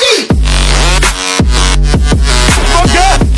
Me! Fucker!